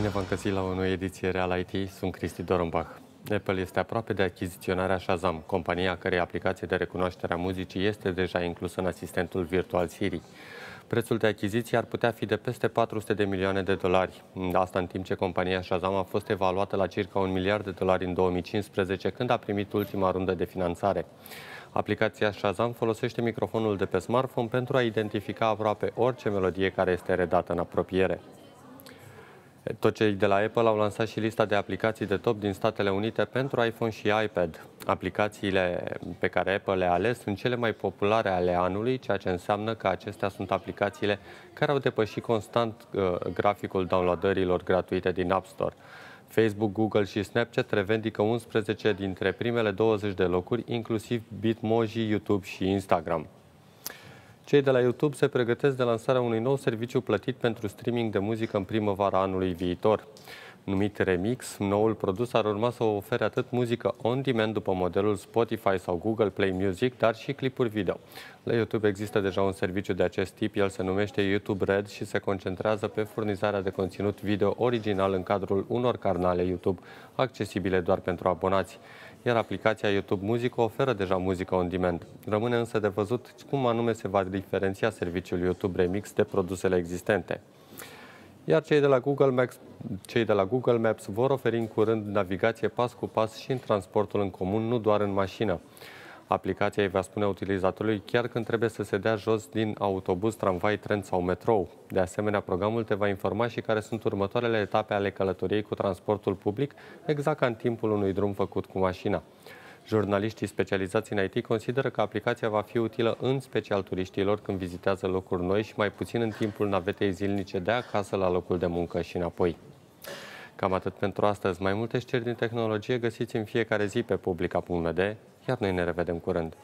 Bine v-am găsit la o nouă ediție Real IT, sunt Cristi Dorumbach. Apple este aproape de achiziționarea Shazam, compania cărei aplicație de recunoaștere a muzicii este deja inclusă în asistentul virtual Siri. Prețul de achiziție ar putea fi de peste 400 de milioane de dolari. Asta în timp ce compania Shazam a fost evaluată la circa un miliard de dolari în 2015, când a primit ultima rundă de finanțare. Aplicația Shazam folosește microfonul de pe smartphone pentru a identifica aproape orice melodie care este redată în apropiere. Tot cei de la Apple au lansat și lista de aplicații de top din Statele Unite pentru iPhone și iPad. Aplicațiile pe care Apple le-a ales sunt cele mai populare ale anului, ceea ce înseamnă că acestea sunt aplicațiile care au depășit constant uh, graficul downloadărilor gratuite din App Store. Facebook, Google și Snapchat revendică 11 dintre primele 20 de locuri, inclusiv Bitmoji, YouTube și Instagram. Cei de la YouTube se pregătesc de lansarea unui nou serviciu plătit pentru streaming de muzică în primăvara anului viitor. Numit Remix, noul produs ar urma să ofere atât muzică on-demand după modelul Spotify sau Google Play Music, dar și clipuri video. La YouTube există deja un serviciu de acest tip, el se numește YouTube Red și se concentrează pe furnizarea de conținut video original în cadrul unor canale YouTube accesibile doar pentru abonați iar aplicația YouTube Music oferă deja muzică on demand. Rămâne însă de văzut cum anume se va diferenția serviciul YouTube Remix de produsele existente. Iar cei de la Google Maps, cei de la Google Maps vor oferi în curând navigație pas cu pas și în transportul în comun, nu doar în mașină. Aplicația îi va spune utilizatorului chiar când trebuie să se dea jos din autobuz, tramvai, tren sau metrou. De asemenea, programul te va informa și care sunt următoarele etape ale călătoriei cu transportul public, exact ca în timpul unui drum făcut cu mașina. Jurnaliștii specializați în IT consideră că aplicația va fi utilă în special turiștilor când vizitează locuri noi și mai puțin în timpul navetei zilnice de acasă la locul de muncă și înapoi. Cam atât pentru astăzi. Mai multe știri din tehnologie găsiți în fiecare zi pe publica.md, iar noi ne revedem curând.